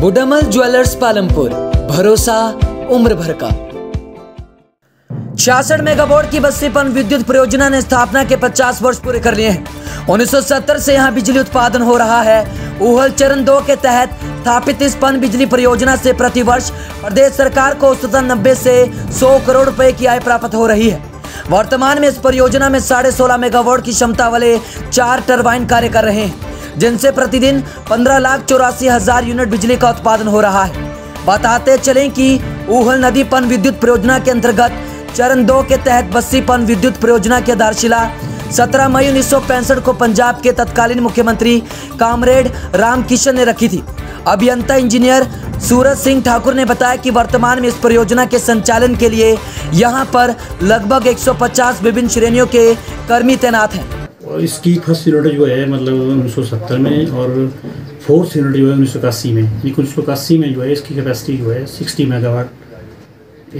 बुडामल jewellers Palampur, भरोसा उम्र भर का। छियासठ मेगावाट की बस्सी पन विद्युत परियोजना ने स्थापना के 50 वर्ष पूरे कर लिए हैं। 1970 से यहाँ बिजली उत्पादन हो रहा है। उहल चरण दो के तहत स्थापित इस पन बिजली परियोजना से प्रति वर्ष प्रदेश सरकार को औसतन नब्बे से 100 करोड़ रुपए की आय प्राप्त हो रही है। वर्तमान में इस परियोजना में साढ़े सोलह मेगावाट की क्षमता वाले चार टरबाइन कार्य कर रहे हैं। जिनसे प्रतिदिन पंद्रह लाख चौरासी हज़ार यूनिट बिजली का उत्पादन हो रहा है। बताते चलें कि ऊहल नदी पन विद्युत परियोजना के अंतर्गत चरण दो के तहत बस्सी पन विद्युत परियोजना की आधारशिला 17 मई उन्नीस सौ पैंसठ को पंजाब के तत्कालीन मुख्यमंत्री कामरेड रामकिशन ने रखी थी। अभियंता इंजीनियर सूरज सिंह ठाकुर ने बताया कि वर्तमान में इस परियोजना के संचालन के लिए यहाँ पर लगभग 150 विभिन्न श्रेणियों के कर्मी तैनात हैं। और इसकी फ़र्स्ट यूनिट जो है मतलब उन्नीस सौ सत्तर में और फोर्थ यूनिट जो है उन्नीस सौ इक्यासी में। उन्नीस में जो है इसकी कैपेसिटी जो है सिक्सटी मेगावाट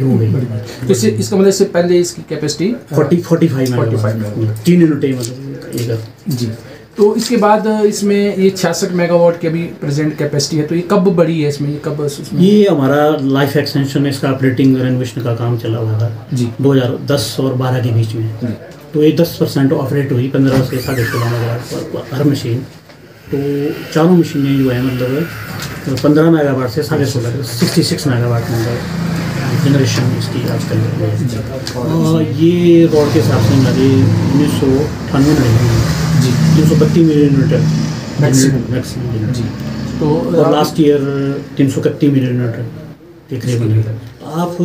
हो गई। इससे इसका मतलब इससे पहले इसकी capacity forty forty five forty five तीन यूनिटें मतलब एक जी। तो इसके बाद इसमें ये छियासठ मेगावाट की अभी प्रेजेंट कैपेसिटी है तो ये कब बढ़ी है इसमें ये कब इसमें ये हमारा लाइफ एक्सटेंशन इसका ऑपरेटिंग रेनोवेशन का काम चला हुआ था जी। 2010 और 12 के बीच में। तो ये 10 परसेंट ऑपरेट हुई पंद्रह से साढ़े सोलह मेगावाट पर हर मशीन तो चारों मशीनें जो है मतलब पंद्रह मेगावाट से साढ़े सोलह सिक्सटी सिक्स मेगावाट मतलब जनरेशन इसकी आजकल ये रोड के हिसाब से हमारी उन्नीस सौ अठानवे में सौ बत्तीस मिलियन Maximum. मैक्सिमम जी। तो और लास्ट ईयर तीन सौ इकतीस मिलियन मीटर तकरीबन आप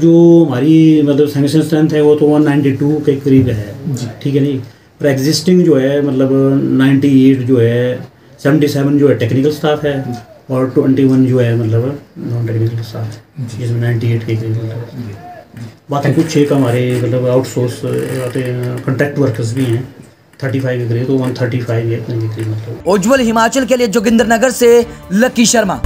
जो हमारी मतलब सैंक्शन स्ट्रेंथ है वो तो 192 के करीब है। जी। ठीक है नहीं? पर एग्जिस्टिंग जो है मतलब 98 जो है 77 जो है टेक्निकल स्टाफ है। और 21 जो है मतलब नॉन टेक्निकल स्टाफ है इसमें 98 के करीब बाकी कुछ एक हमारे मतलब आउटसोर्स कॉन्ट्रैक्ट वर्कर्स भी हैं। 35 एकड़ है तो 135 अपने के करीब मतलब उज्जवल हिमाचल के लिए जोगिंदर नगर से लकी शर्मा।